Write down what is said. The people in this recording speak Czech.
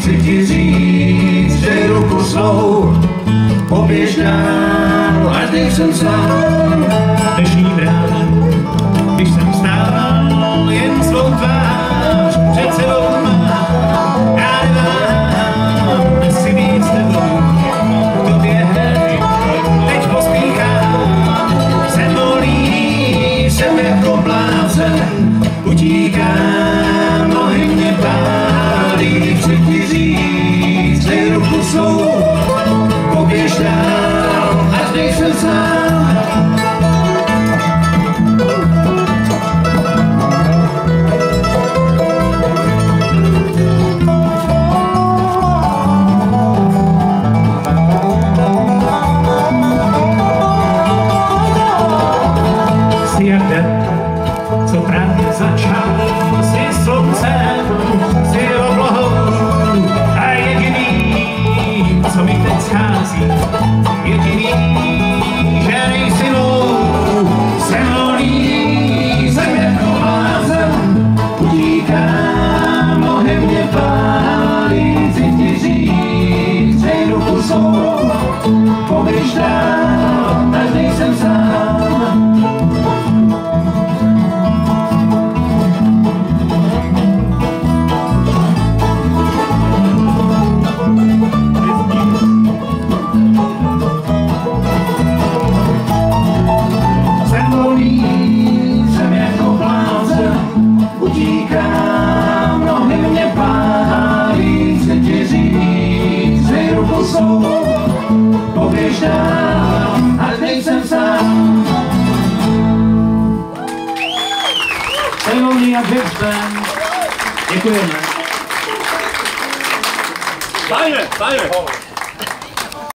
chci ti říct, že ruku svou poběž dál, až když jsem sám. Dnešní brán, když jsem stál, jen svou tvář před sebou mám. Já nevám, nechci být s tebou, k tobě hned, teď pospíchám. Jsem volný, jsem jako blázen, utíkám chci ti říct, dej ruku svou, poběž dál, až nejsem sám. Co právě začal, jsi sluncem, poběž dál, až nejsem sám. Celoný a Big Děkujeme. Fajne, fajne.